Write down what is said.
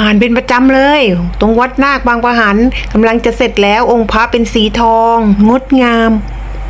ผ่านเป็นประจำเลย ตรงวัดนาคบางประหันกำลังจะเสร็จแล้วองค์พระเป็นสีทอง งดงาม